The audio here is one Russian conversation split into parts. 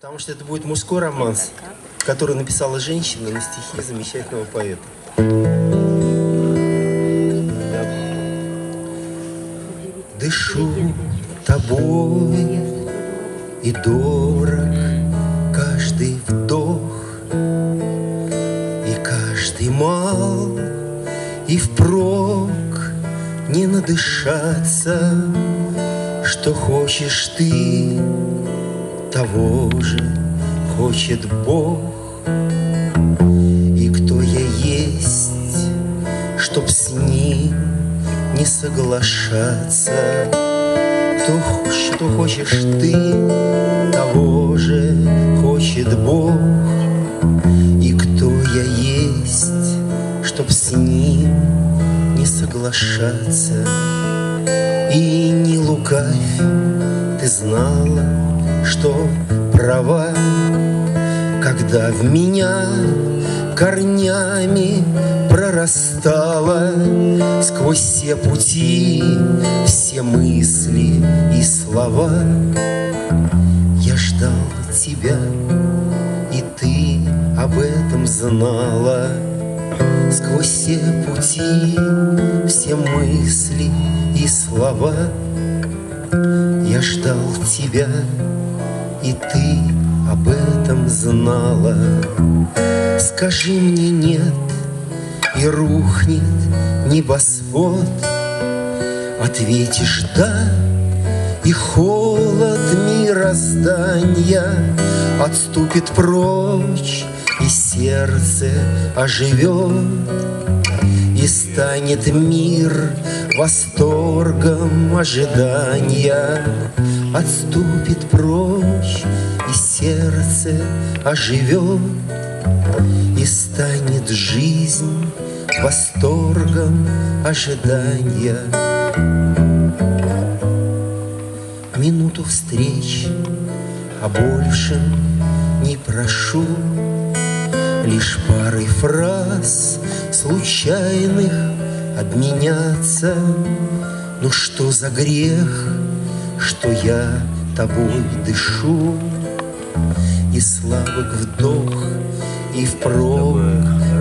Потому что это будет мужской романс, который написала женщина на стихи замечательного поэта. Дышу тобой и дорог каждый вдох И каждый мал и впрок не надышаться Что хочешь ты, того же хочет Бог. И кто я есть, чтоб с ним не соглашаться? Кто, что хочешь ты, того же хочет Бог. И кто я есть, чтоб с ним не соглашаться? И не лукавь, ты знала, что права Когда в меня корнями прорастала. Сквозь все пути, все мысли и слова Я ждал тебя, и ты об этом знала. Сквозь все пути, все мысли и слова Я ждал тебя, и ты об этом знала. Скажи мне нет, и рухнет небосвод. Ответишь «да», и холод мироздания Отступит прочь, и сердце оживет И станет мир восторгом ожидания Отступит прочь, и сердце оживет И станет жизнь восторгом ожидания. Минуту встреч, а больше не прошу Лишь парой фраз случайных обменяться. Ну что за грех, что я тобой дышу И слабок вдох, и впрок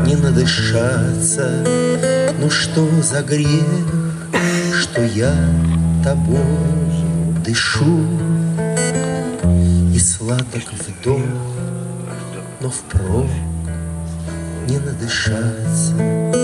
не надышаться Ну что за грех, что я тобой дышу И сладок вдох, но впрок не надышаться.